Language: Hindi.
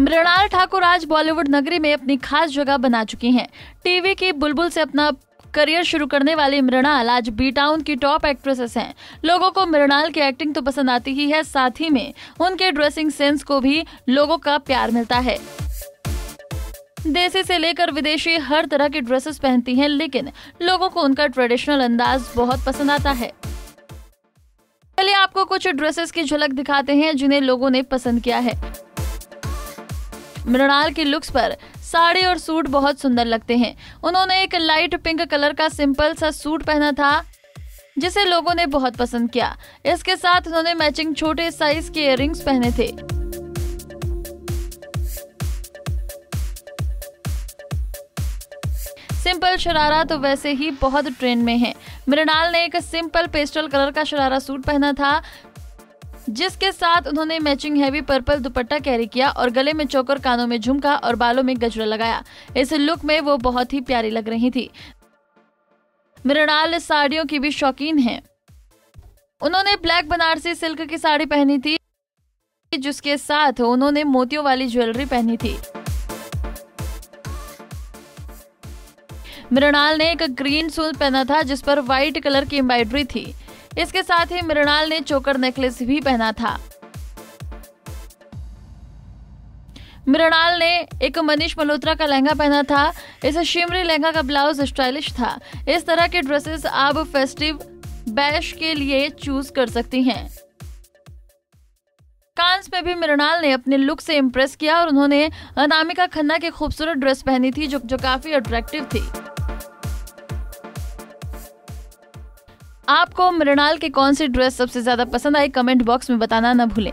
मृणाल ठाकुर आज बॉलीवुड नगरी में अपनी खास जगह बना चुकी हैं। टीवी की बुलबुल से अपना करियर शुरू करने वाली मृणाल आज बी टाउन की टॉप एक्ट्रेसेस हैं। लोगों को मृणाल की एक्टिंग तो पसंद आती ही है, साथ ही में उनके ड्रेसिंग सेंस को भी लोगों का प्यार मिलता है। देसी से लेकर विदेशी हर तरह की ड्रेसेस पहनती हैं, लेकिन लोगों को उनका ट्रेडिशनल अंदाज बहुत पसंद आता है। चलिए आपको कुछ ड्रेसेस की झलक दिखाते हैं जिन्हें लोगों ने पसंद किया है। मृणाल के लुक्स पर साड़ी और सूट बहुत सुंदर लगते हैं। उन्होंने एक लाइट पिंक कलर का सिंपल सा सूट पहना था, जिसे लोगों ने बहुत पसंद किया। इसके साथ उन्होंने मैचिंग छोटे साइज़ के इयररिंग्स पहने थे। सिंपल शरारा तो वैसे ही बहुत ट्रेंड में है। मृणाल ने एक सिंपल पेस्टल कलर का शरारा सूट पहना था जिसके साथ उन्होंने matching heavy purple dupatta carry किया और गले में चौकर, कानों में झुमका और बालों में गजरा लगाया। इस लुक में वो बहुत ही प्यारी लग रही थी। मृणाल साड़ियों की भी शौकीन है। उन्होंने ब्लैक बनारसी सिल्क की साड़ी पहनी थी, जिसके साथ उन्होंने मोतियों वाली ज्वेलरी पहनी थी। मृणाल ने एक ग्रीन सूट पहना था, जिस पर व्हाइट कलर की एम्ब्रॉयडरी थी। इसके साथ ही मृणाल ने चोकर नेकलेस भी पहना था। मृणाल ने एक मनीष मल्होत्रा का लहंगा पहना था। इस शिमरी लहंगा का ब्लाउज स्टाइलिश था। इस तरह के ड्रेसेस आप फेस्टिव बैश के लिए चूज़ कर सकती हैं। कांस में भी मृणाल ने अपने लुक से इम्प्रेस किया और उन्होंने अनामिका खन्ना की खूबसूरत ड्रेस पहनी थी जो जो काफ़ी अट्रैक्टिव थी। आपको मृणाल के कौन सी ड्रेस सबसे ज़्यादा पसंद आई? कमेंट बॉक्स में बताना न भूलें।